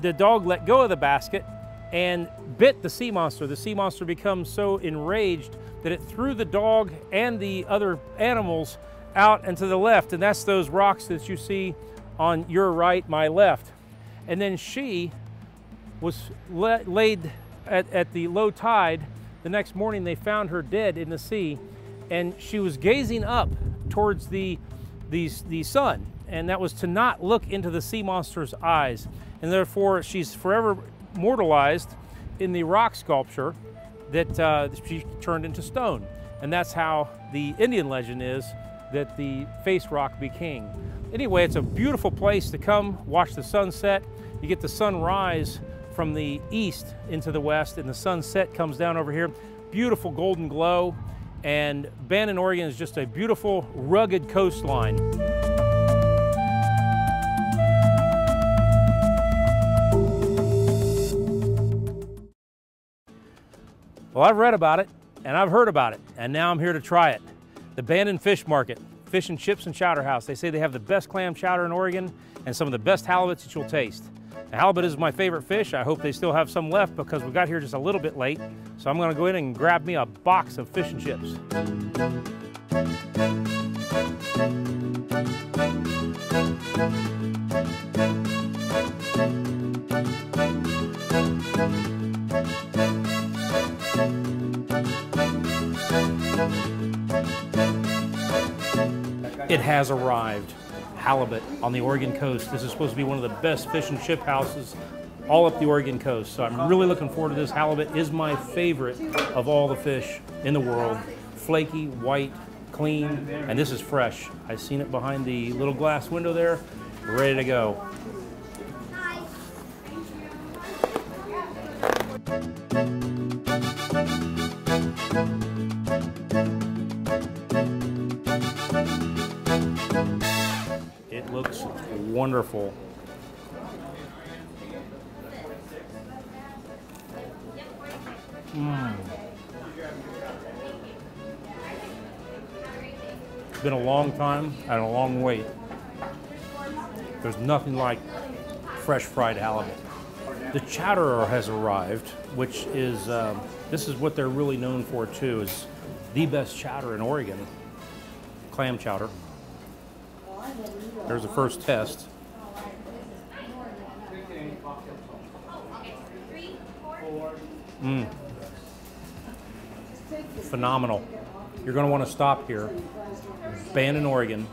the dog let go of the basket and bit the sea monster. The sea monster becomes so enraged that it threw the dog and the other animals out and to the left, and that's those rocks that you see on your right, my left. And then she was laid at, at the low tide. The next morning, they found her dead in the sea, and she was gazing up towards the, the, the sun, and that was to not look into the sea monster's eyes. And therefore, she's forever mortalized in the rock sculpture that uh, she turned into stone. And that's how the Indian legend is that the face rock became. Anyway, it's a beautiful place to come watch the sunset. You get the sunrise from the east into the west, and the sunset comes down over here. Beautiful golden glow, and Bandon, Oregon is just a beautiful, rugged coastline. Well, I've read about it and I've heard about it, and now I'm here to try it the Bandon Fish Market, Fish and Chips and Chowder House. They say they have the best clam chowder in Oregon and some of the best halibuts that you'll taste. Halibut is my favorite fish. I hope they still have some left because we got here just a little bit late. So I'm gonna go in and grab me a box of fish and chips. It has arrived. Halibut on the Oregon coast. This is supposed to be one of the best fish and chip houses all up the Oregon coast. So I'm really looking forward to this. Halibut is my favorite of all the fish in the world. Flaky, white, clean, and this is fresh. I've seen it behind the little glass window there, ready to go. Wonderful. Mm. It's been a long time and a long wait. There's nothing like fresh fried halibut. The chowderer has arrived, which is, um, this is what they're really known for too, is the best chowder in Oregon, clam chowder. There's the first test. Mm. Phenomenal. You're going to want to stop here. Bandon, Oregon.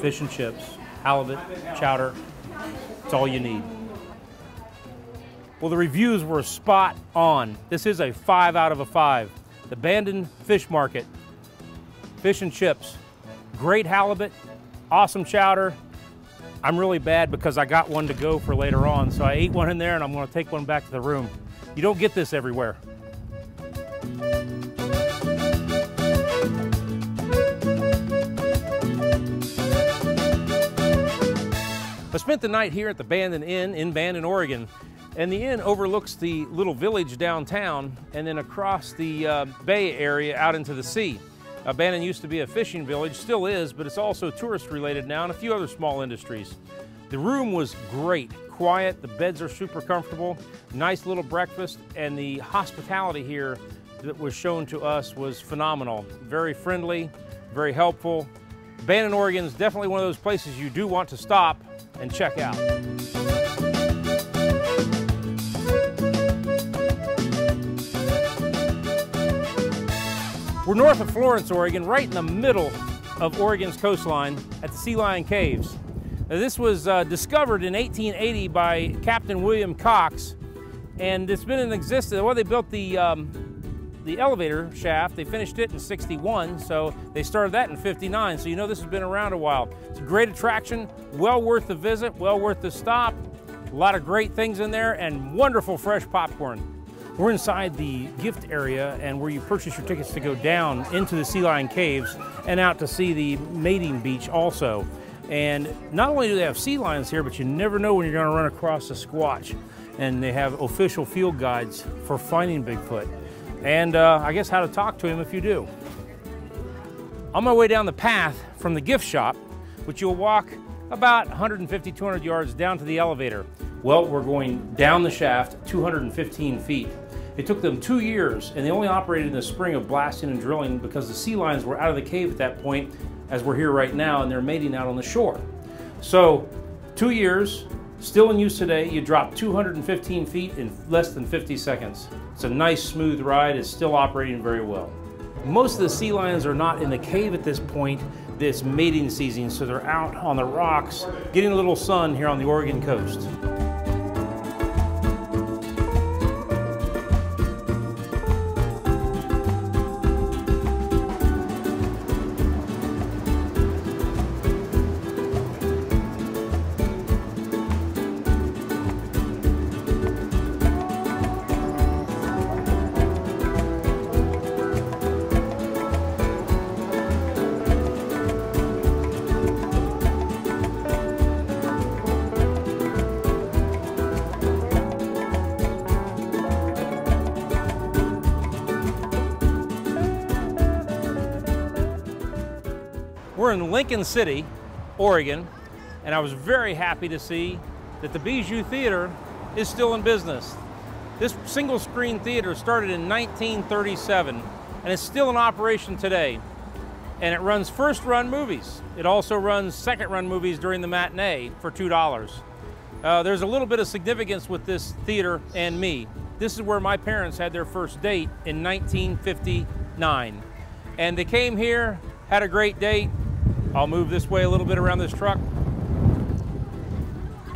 Fish and chips, halibut, chowder. It's all you need. Well, the reviews were spot on. This is a five out of a five. The Bandon Fish Market. Fish and chips. Great halibut, awesome chowder. I'm really bad because I got one to go for later on. So I ate one in there and I'm going to take one back to the room. You don't get this everywhere. I spent the night here at the Bandon Inn in Bandon, Oregon. And the inn overlooks the little village downtown and then across the uh, bay area out into the sea. Bandon used to be a fishing village, still is, but it's also tourist related now and a few other small industries. The room was great quiet, the beds are super comfortable, nice little breakfast, and the hospitality here that was shown to us was phenomenal. Very friendly, very helpful, Bandon, Oregon is definitely one of those places you do want to stop and check out. We're north of Florence, Oregon, right in the middle of Oregon's coastline at the Sea Lion Caves. Now, this was uh, discovered in 1880 by Captain William Cox, and it's been in existence. Well, they built the um, the elevator shaft. They finished it in 61, so they started that in 59. So you know this has been around a while. It's a great attraction, well worth the visit, well worth the stop. A lot of great things in there and wonderful fresh popcorn. We're inside the gift area and where you purchase your tickets to go down into the Sea Lion Caves and out to see the mating beach also. And not only do they have sea lions here, but you never know when you're going to run across a squatch. And they have official field guides for finding Bigfoot. And uh, I guess how to talk to him if you do. On my way down the path from the gift shop, which you'll walk about 150, 200 yards down to the elevator. Well, we're going down the shaft 215 feet. It took them two years, and they only operated in the spring of blasting and drilling because the sea lions were out of the cave at that point, as we're here right now, and they're mating out on the shore. So, two years, still in use today. You drop 215 feet in less than 50 seconds. It's a nice, smooth ride. It's still operating very well. Most of the sea lions are not in the cave at this point. This mating season, so they're out on the rocks, getting a little sun here on the Oregon coast. We're in Lincoln City, Oregon, and I was very happy to see that the Bijou Theater is still in business. This single screen theater started in 1937 and is still in operation today. And it runs first run movies. It also runs second run movies during the matinee for $2. Uh, there's a little bit of significance with this theater and me. This is where my parents had their first date in 1959. And they came here, had a great date, I'll move this way a little bit around this truck.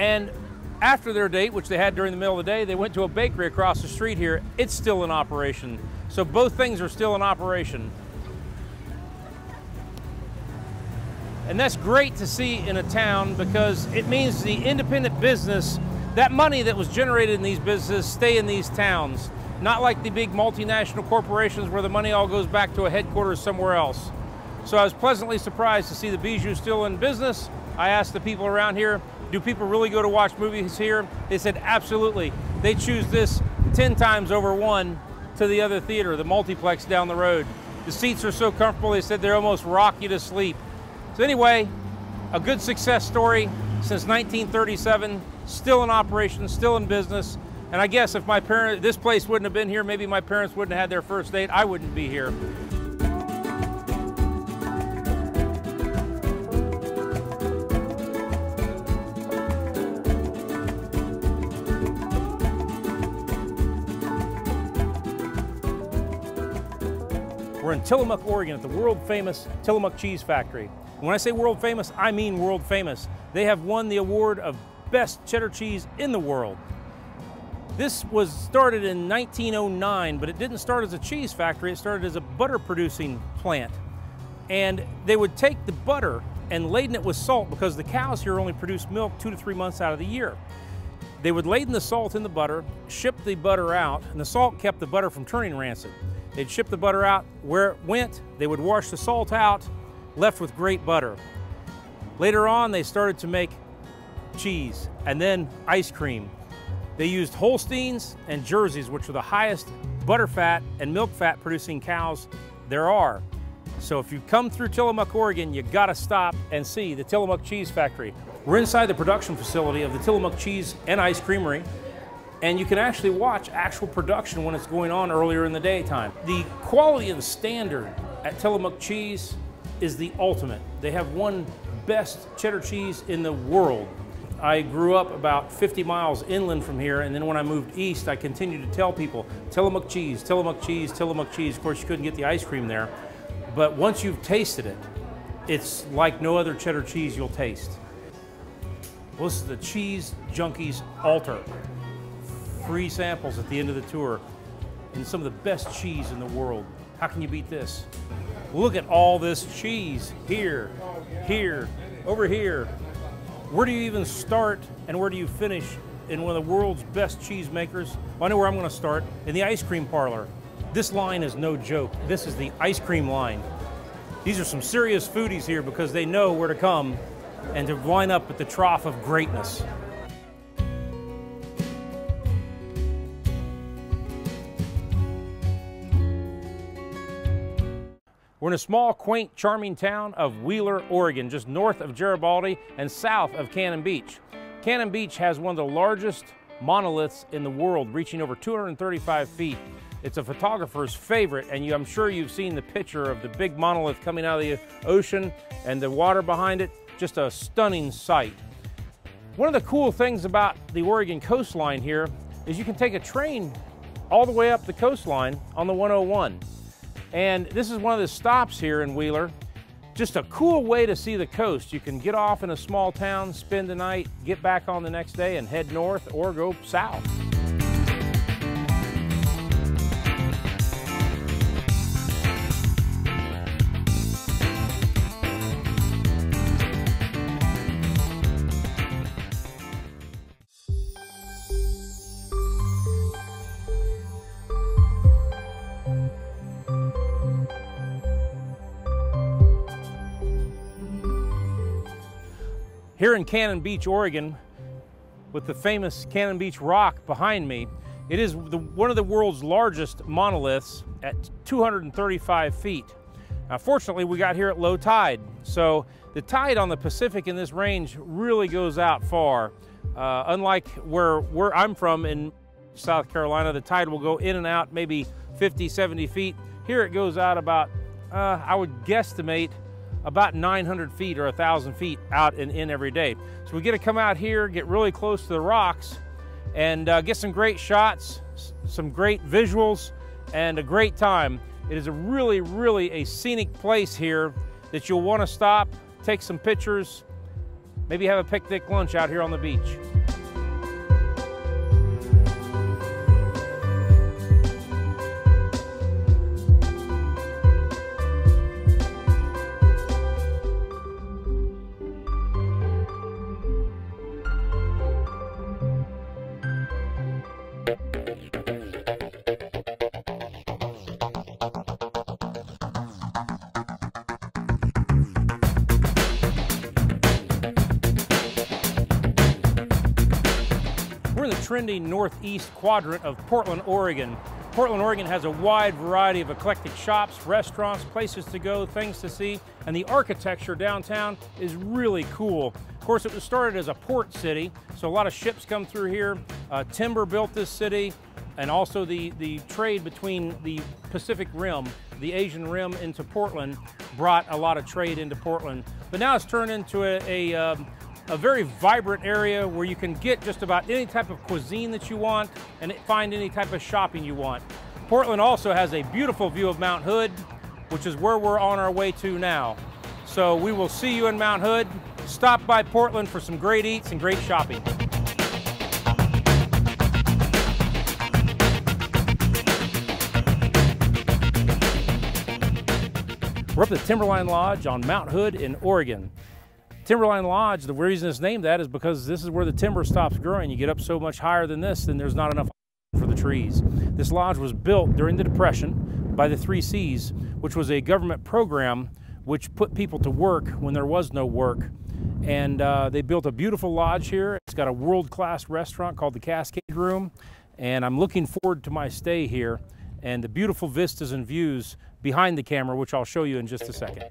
And after their date, which they had during the middle of the day, they went to a bakery across the street here. It's still in operation. So both things are still in operation. And that's great to see in a town because it means the independent business, that money that was generated in these businesses stay in these towns. Not like the big multinational corporations where the money all goes back to a headquarters somewhere else. So I was pleasantly surprised to see the Bijou still in business. I asked the people around here, do people really go to watch movies here? They said absolutely. They choose this 10 times over one to the other theater, the multiplex down the road. The seats are so comfortable, they said they're almost rock you to sleep. So anyway, a good success story since 1937, still in operation, still in business. And I guess if my parents, this place wouldn't have been here, maybe my parents wouldn't have had their first date, I wouldn't be here. In Tillamook, Oregon at the world famous Tillamook Cheese Factory. When I say world famous, I mean world famous. They have won the award of best cheddar cheese in the world. This was started in 1909, but it didn't start as a cheese factory, it started as a butter producing plant. And they would take the butter and laden it with salt because the cows here only produce milk two to three months out of the year. They would laden the salt in the butter, ship the butter out, and the salt kept the butter from turning rancid. They'd ship the butter out where it went, they would wash the salt out, left with great butter. Later on, they started to make cheese and then ice cream. They used Holsteins and Jerseys, which are the highest butter fat and milk fat producing cows there are. So if you come through Tillamook, Oregon, you gotta stop and see the Tillamook Cheese Factory. We're inside the production facility of the Tillamook Cheese and Ice Creamery and you can actually watch actual production when it's going on earlier in the daytime. The quality and standard at Tillamook Cheese is the ultimate. They have won best cheddar cheese in the world. I grew up about 50 miles inland from here, and then when I moved east, I continued to tell people, Tillamook cheese, Tillamook cheese, Tillamook cheese. Of course, you couldn't get the ice cream there. But once you've tasted it, it's like no other cheddar cheese you'll taste. Well, this is the Cheese Junkies Altar. Free samples at the end of the tour, and some of the best cheese in the world. How can you beat this? Look at all this cheese here, here, over here. Where do you even start and where do you finish in one of the world's best cheesemakers? Well, I know where I'm going to start in the ice cream parlor. This line is no joke. This is the ice cream line. These are some serious foodies here because they know where to come and to line up at the trough of greatness. We're in a small, quaint, charming town of Wheeler, Oregon, just north of Garibaldi and south of Cannon Beach. Cannon Beach has one of the largest monoliths in the world, reaching over 235 feet. It's a photographer's favorite, and you, I'm sure you've seen the picture of the big monolith coming out of the ocean and the water behind it. Just a stunning sight. One of the cool things about the Oregon coastline here is you can take a train all the way up the coastline on the 101. And this is one of the stops here in Wheeler. Just a cool way to see the coast. You can get off in a small town, spend the night, get back on the next day and head north or go south. Here in Cannon Beach, Oregon, with the famous Cannon Beach Rock behind me, it is the, one of the world's largest monoliths at 235 feet. Now, fortunately, we got here at low tide, so the tide on the Pacific in this range really goes out far. Uh, unlike where, where I'm from in South Carolina, the tide will go in and out maybe 50, 70 feet. Here it goes out about, uh, I would guesstimate, about 900 feet or 1,000 feet out and in every day. So we get to come out here, get really close to the rocks, and uh, get some great shots, some great visuals, and a great time. It is a really, really a scenic place here that you'll want to stop, take some pictures, maybe have a picnic lunch out here on the beach. Trendy northeast quadrant of Portland, Oregon. Portland, Oregon has a wide variety of eclectic shops, restaurants, places to go, things to see, and the architecture downtown is really cool. Of course, it was started as a port city, so a lot of ships come through here. Uh, timber built this city, and also the, the trade between the Pacific Rim, the Asian Rim into Portland, brought a lot of trade into Portland. But now it's turned into a, a um, a very vibrant area where you can get just about any type of cuisine that you want and find any type of shopping you want. Portland also has a beautiful view of Mount Hood, which is where we're on our way to now. So we will see you in Mount Hood. Stop by Portland for some great eats and great shopping. We're up at Timberline Lodge on Mount Hood in Oregon. Timberline Lodge, the reason it's named that is because this is where the timber stops growing. You get up so much higher than this, then there's not enough for the trees. This lodge was built during the Depression by the Three Cs, which was a government program which put people to work when there was no work. And uh, they built a beautiful lodge here. It's got a world-class restaurant called the Cascade Room. And I'm looking forward to my stay here and the beautiful vistas and views behind the camera, which I'll show you in just a second.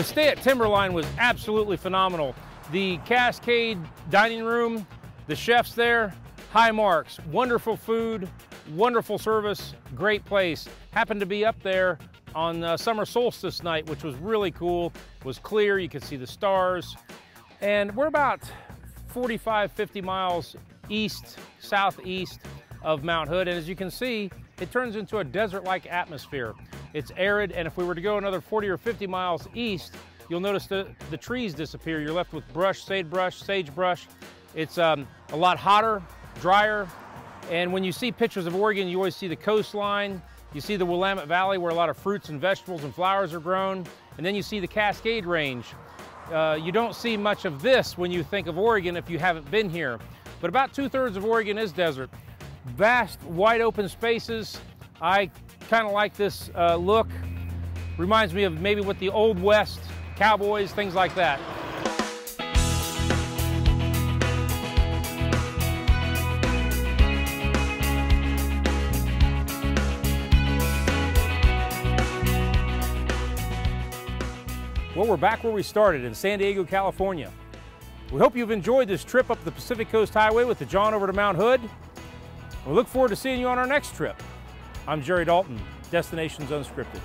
The stay at Timberline was absolutely phenomenal. The Cascade dining room, the chefs there, high marks, wonderful food, wonderful service, great place. Happened to be up there on uh, summer solstice night, which was really cool. It was clear, you could see the stars. And we're about 45, 50 miles east, southeast of Mount Hood. And as you can see, it turns into a desert-like atmosphere. It's arid, and if we were to go another 40 or 50 miles east, you'll notice the, the trees disappear. You're left with brush, sagebrush, sagebrush. It's um, a lot hotter, drier, and when you see pictures of Oregon, you always see the coastline, you see the Willamette Valley where a lot of fruits and vegetables and flowers are grown, and then you see the Cascade Range. Uh, you don't see much of this when you think of Oregon if you haven't been here, but about two thirds of Oregon is desert. Vast, wide open spaces. I kind of like this uh, look. Reminds me of maybe what the Old West, cowboys, things like that. Well, we're back where we started in San Diego, California. We hope you've enjoyed this trip up the Pacific Coast Highway with the John over to Mount Hood. We look forward to seeing you on our next trip. I'm Jerry Dalton, Destinations Unscripted.